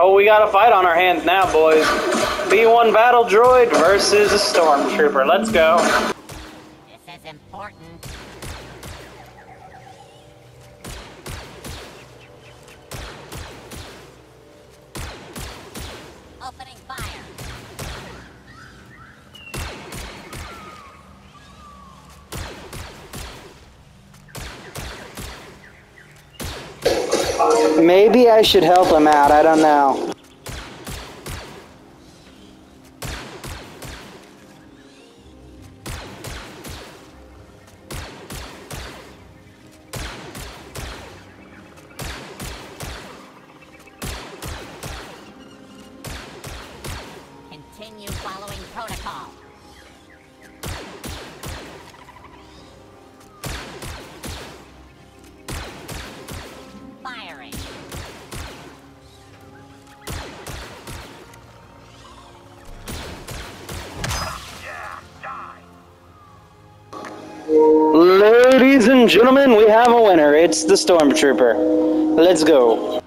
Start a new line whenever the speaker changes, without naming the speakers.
Oh, we got a fight on our hands now, boys. B1 battle droid versus a stormtrooper. Let's go.
This is important.
Maybe I should help him out. I don't know.
Continue following protocol.
Ladies and gentlemen, we have a winner. It's the stormtrooper. Let's go.